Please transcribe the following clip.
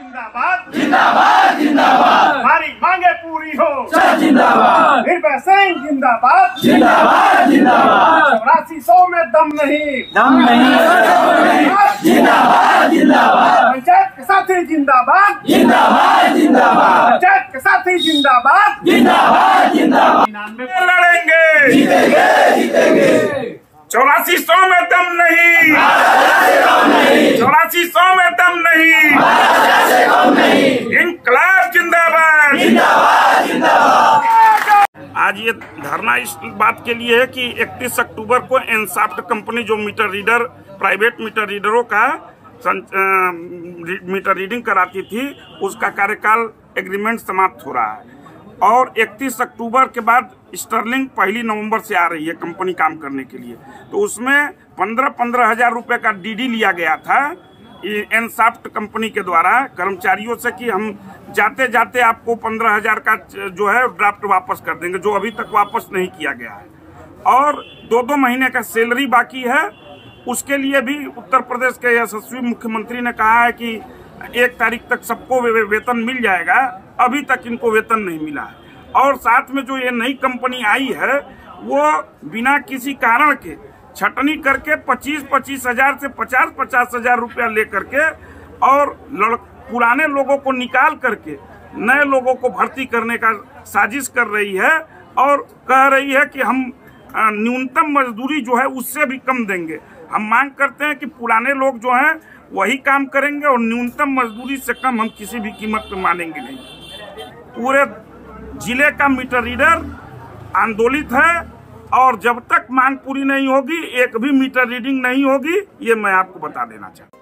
जिंदाबाद। जिंदाबाद जिंदाबाद। हमारी मांगे पूरी हो। जिंदाबाद। निर्भय सिंह जिंदाबाद। जिंदाबाद जिंदाबाद। चौरासी सौ में दम नहीं। दम नहीं। जिंदाबाद जिंदाबाद। पंचायत के साथी जिंदाबाद। जिंदाबाद जिंदाबाद। पंचायत के साथी जिंदाबाद। जिंदाबाद जिंदाबाद। निन्यानवे लड़ेंगे। जीतेंगे जीतेंगे। चौरासी सौ में दम नहीं। चौरासी सौ में दम नहीं से कम नहीं इनकलाब जिंदाबाद जिंदाबाद जिंदाबाद आज ये धरना इस बात के लिए है कि 31 अक्टूबर को एनसाफ्ट कंपनी जो मीटर रीडर, प्राइवेट मीटर रीडरों का मीटर रीडिंग कराती थी, उसका कार्यकाल एग्रीमेंट समाप्त हो रहा है। और 31 अक्टूबर के बाद स्टर्लिंग पहली नवंबर से आ रही है कंपनी काम करने के लिए। तो उसमें पंद्रह पंद्रह हज़ार रुपए का डीडी लिया गया था। एनसाफ्ट कंपनी के द्वारा कर्मचारियों से कि हम जाते जाते आपको पंद्रह हज़ार का, जो है ड्राफ्ट वापस कर देंगे, जो अभी तक वापस नहीं किया गया है। और दो दो महीने का सैलरी बाकी है। उसके लिए भी उत्तर प्रदेश के यशस्वी मुख्यमंत्री ने कहा है कि एक तारीख तक सबको वे- वेतन मिल जाएगा। अभी तक इनको वेतन नहीं मिला है। और साथ में जो ये नई कंपनी आई है, वो बिना किसी कारण के छटनी करके पच्चीस पच्चीस हज़ार से पचास पचास हज़ार रुपया लेकर के और पुराने लोगों को निकाल करके नए लोगों को भर्ती करने का साजिश कर रही है और कह रही है कि हम न्यूनतम मजदूरी जो है उससे भी कम देंगे। हम मांग करते हैं कि पुराने लोग जो हैं, वही काम करेंगे और न्यूनतम मजदूरी से कम हम किसी भी कीमत पे मानेंगे नहीं। पूरे ज़िले का मीटर रीडर आंदोलित है। और जब तक मांग पूरी नहीं होगी, एक भी मीटर रीडिंग नहीं होगी, ये मैं आपको बता देना चाहता।